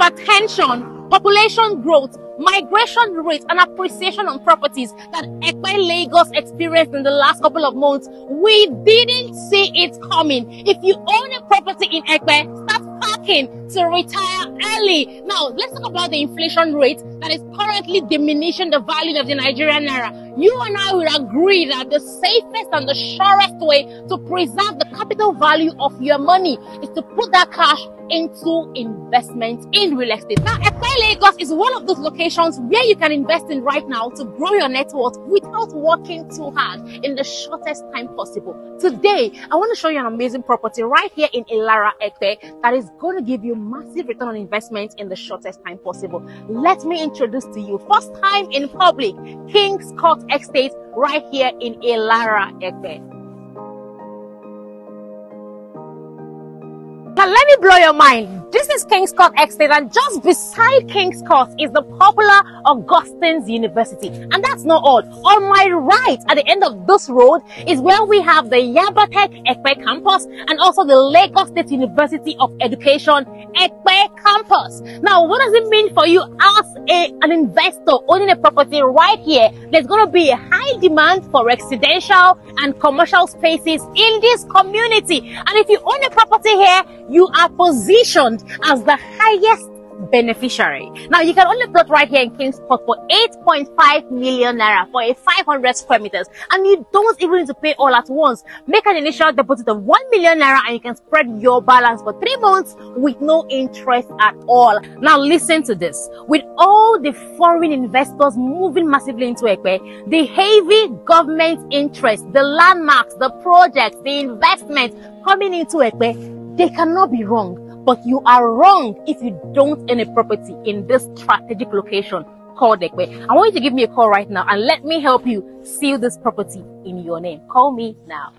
expansion, population growth, migration rate, and appreciation on properties that Epe Lagos experienced in the last couple of months, we didn't see it coming. If you own a property in Epe, start packing to retire early. Now, let's talk about the inflation rate that is currently diminishing the value of the Nigerian naira. You and I will agree that the safest and the surest way to preserve the capital value of your money is to put that cash into investment in real estate. Now, Epe Lagos is one of those locations where you can invest in right now to grow your net worth without working too hard in the shortest time possible. Today, I want to show you an amazing property right here in Ilara Epe that is going to give you massive return on investment in the shortest time possible. Let me introduce to you first time in public King's Court Estate right here in Ilara Epe. Me blow your mind. This is King's Court Estate and just beside King's Court is the popular Augustine's University. And that's not all. On my right at the end of this road is where we have the Yabatech Epe campus and also the Lagos State University of Education Epe campus. Now what does it mean for you as a, an investor owning a property right here? There's going to be a high demand for residential and commercial spaces in this community. And if you own a property here, you are positioned as the highest beneficiary. Now you can only plot right here in King's Court for 8.5 million naira for a 500 square meters and you don't even need to pay all at once. Make an initial deposit of 1 million naira and you can spread your balance for three months with no interest at all. Now listen to this. With all the foreign investors moving massively into Epe, the heavy government interest, the landmarks, the projects, the investment coming into Epe, they cannot be wrong. But you are wrong if you don't own a property in this strategic location called Epe. I want you to give me a call right now and let me help you seal this property in your name. Call me now.